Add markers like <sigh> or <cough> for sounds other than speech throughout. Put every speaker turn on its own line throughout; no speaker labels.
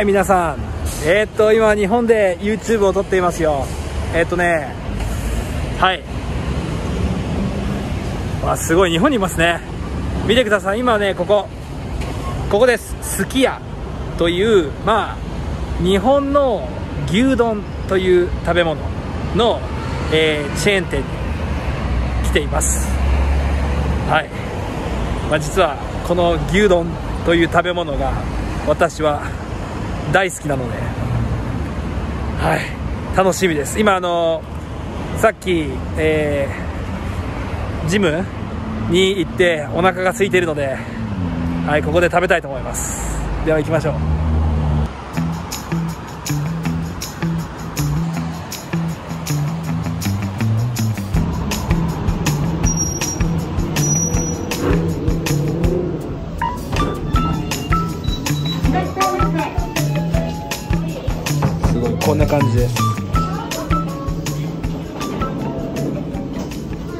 はい皆さん。えー、っと今日本で YouTube を撮っていますよ。えー、っとね。はい。わすごい日本にいますね。見てください。今ねここ。ここです。すき家。というまあ日本の牛丼という食べ物の、えー、チェーン店に来ています。はい、まあ、実はこの牛丼という食べ物が私は大好きなので。はい。楽しみです。今あのさっき、えー、ジムに行ってお腹が空いているのではいここで食べたいと思います。では行きましょう。こんな感じで。す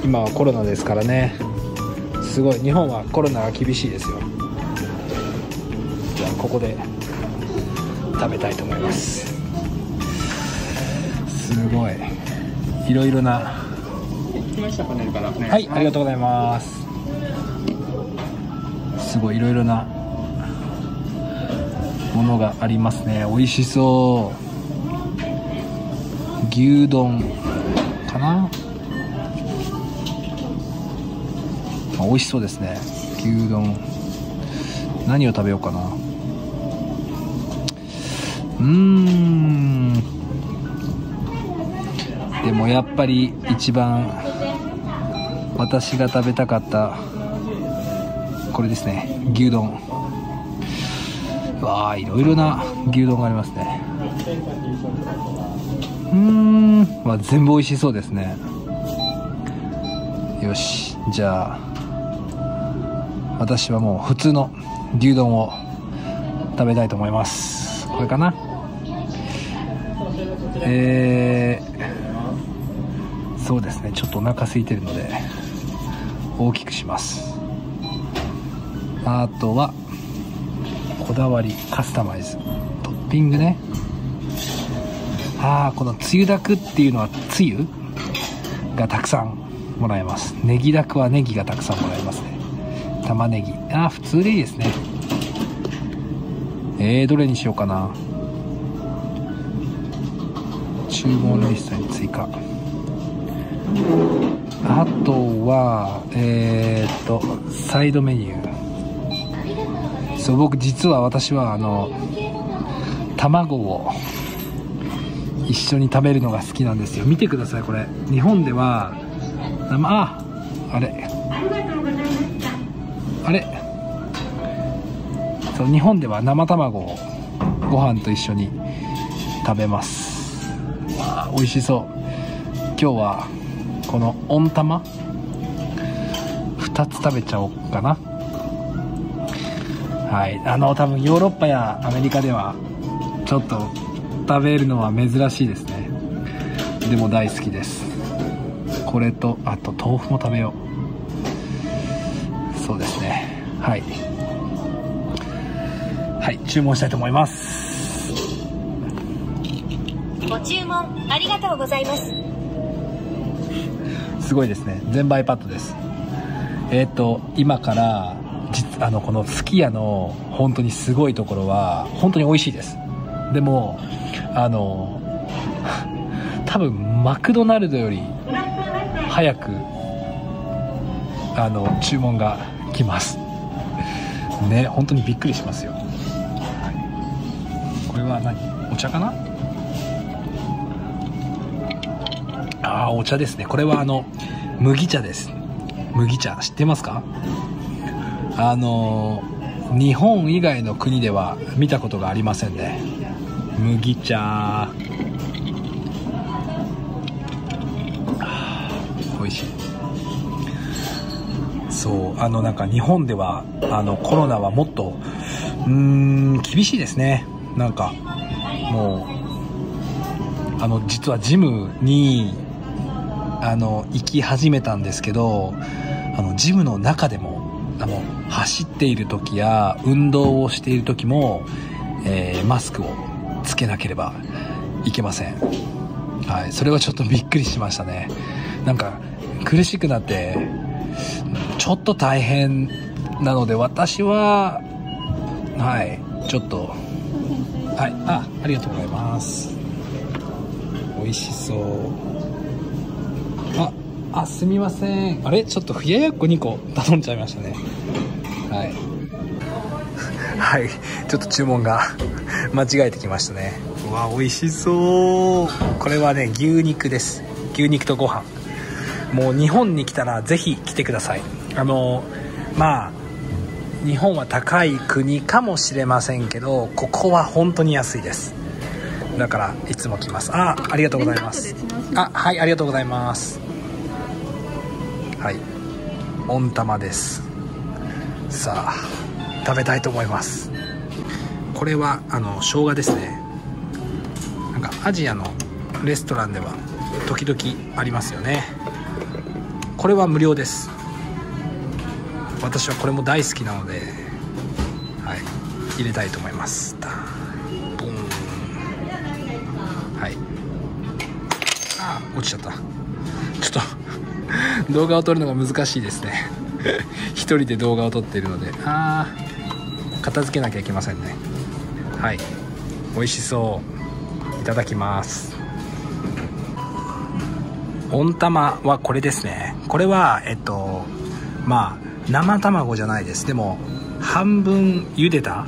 今はコロナですからね。すごい。日本はコロナが厳しいですよ。じゃあここで食べたいと思います。すごい。いろいろな。はいありがとうございます。すごいいろいろなものがありますね。美味しそう牛丼かな？あ美味しそうですね。牛丼。何を食べようかな？うーん。でもやっぱり一番私が食べたかったこれですね。牛丼。わあいろいろな牛丼がありますね。ーん、ま、全部美味しそうですね。よし。じゃあ私はもう普通の牛丼を食べたいと思います。これかな？えー、そうですね。ちょっとお腹空いてるので大きくします。あとはこだわりカスタマイズ。トッピングね。ああこのつゆだくっていうのはつゆがたくさんもらえます。ネギだくはネギがたくさんもらえますね。玉ねぎ。ああ普通でいいですね。えー、どれにしようかな。注文リストに追加。あとはえー、っとサイドメニュー。そう僕実は私はあの卵を一緒に食べるのが好きなんですよ。見てくださいこれ。日本では生ああれ。あれ。そう日本では生卵をご飯と一緒に食べます。わあ美味しそう。今日はこの温玉。2つ食べちゃおうかな。はい。あの多分ヨーロッパやアメリカではちょっと食べるのは珍しいですね。でも大好きです。これとあと豆腐も食べよう。そうですね。はい。はい注文したいと思います。
ご注文ありがとうございます。
すごいですね。全部 iPad です。えっ、ー、と今から実あのこのすき家の本当にすごいところは本当に美味しいですでもあの多分マクドナルドより早くあの注文が来ます。ね本当にびっくりしますよ、これは何？お茶かな？ああお茶ですね。これはあの麦茶です。麦茶知ってますか？あの日本以外の国では見たことがありませんね。麦茶美味しい。そうあのなんか日本ではあのコロナはもっとうーん厳しいですね。なんかもうあの実はジムにあの行き始めたんですけどあのジムの中でもあの走っている時や運動をしている時もえー、マスクをつけなければいけません。はい。それはちょっとびっくりしましたね。なんか苦しくなってちょっと大変なので私ははい。ちょっとはい。あありがとうございます。美味しそう。ああすみません。あれ？ちょっと冷ややっこ2個頼んじゃいましたね。はい。はい。ちょっと注文が <laughs> 間違えてきましたね。うわ美味しそう。これはね牛肉です。牛肉とご飯。もう日本に来たらぜひ来てください。あのまあ日本は高い国かもしれませんけどここは本当に安いです。だからいつも来ます。あありがとうございます。あはいありがとうございます。はい。温玉です。さあ食べたいと思います。これはあの生姜ですね。なんかアジアのレストランでは時々ありますよね。これは無料です。私はこれも大好きなので、はい、入れたいと思います。ボン。はい。あ落ちちゃった。ちょっと動画を撮るのが難しいですね。一人で動画を撮っているので。あ片付けなきゃいけませんね。はい。美味しそう。いただきます。温玉はこれですね。これはえっとまあ生卵じゃないです。でも半分茹でた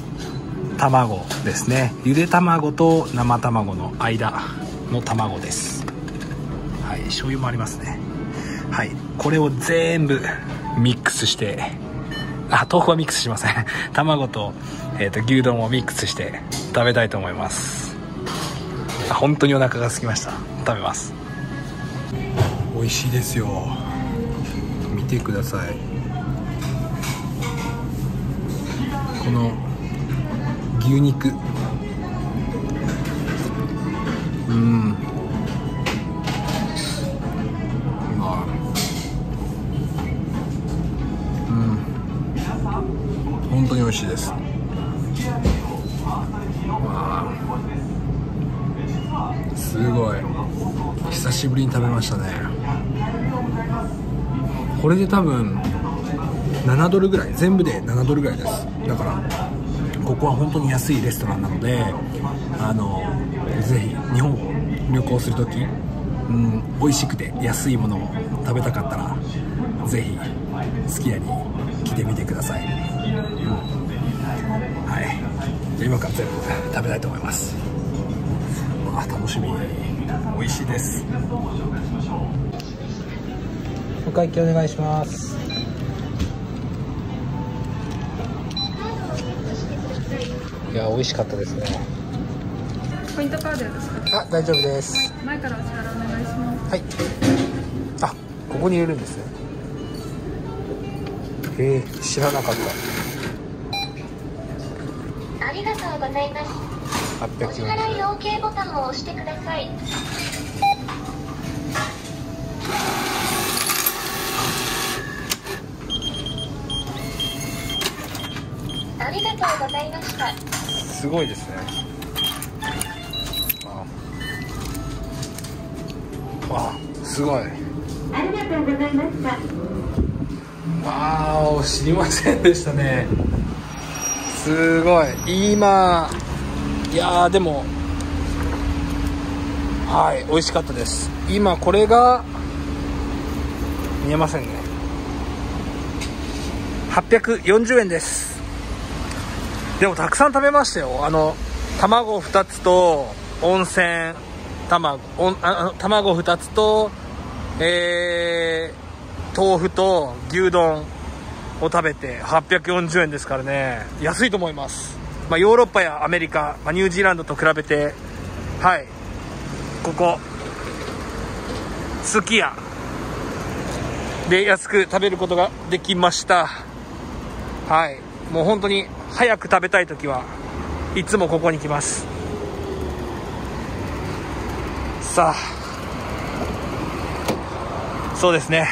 卵ですね。ゆで卵と生卵の間の卵です。はい。醤油もありますね。はい。これを全部ミックスしてあ豆腐はミックスしません。<laughs> 卵と,、えーと、牛丼をミックスして食べたいと思います。あ本当にお腹が空きました。食べます。美味しいですよ。見てください。この牛肉。うん。久しぶりに食べましたね。これで多分7ドルぐらい全部で7ドルぐらいです。だからここは本当に安いレストランなのであのぜひ日本を旅行する時うん美味しくて安いものを食べたかったらぜひすき家に来てみてください、うん、はい。じゃ今から全部食べたいと思います。あ楽しみ。美味しいです。お会計お願いします。いや美味しかったですね。
ポイントカードですか
あ大丈夫です。
前からお支払いお願いします。
はい。あここに入れるんですね。へえ知らなかっ
た。ありがとうございますお支払い OK ボタンを押してください。ありがとうございました。
すごいですね。あ。あすごい。
ありがとうございました。
わあ知りませんでしたね。すごい。今いやでもはい美味しかったです。今これが見えませんね。840円です。でもたくさん食べましたよ。あの卵2つと温泉卵あ卵2つとえー、豆腐と牛丼を食べて840円ですからね。安いと思います、まあ、ヨーロッパやアメリカ、まあ、ニュージーランドと比べてはい。ここ。すき家。で安く食べることができました。はい。もう本当に早く食べたい時はいつもここに来ます。さあ。そうですね。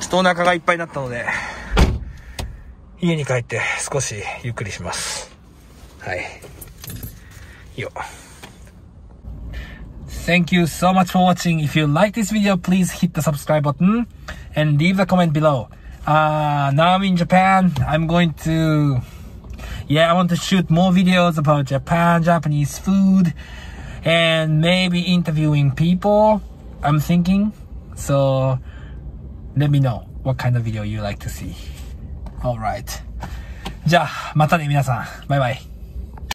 ちょっとお腹がいっぱいになったので。家に帰って少しゆっくりします はい。いいよ。Thank you so much for watching. If you like this video, please hit the subscribe button and leave a comment below. Uh, now I'm in Japan. I'm going to, yeah, I want to shoot more videos about Japan, Japanese food, and maybe interviewing people. I'm thinking. So let me know what kind of video you like to see. Alright. じゃあ、またね皆さん。バイバイ。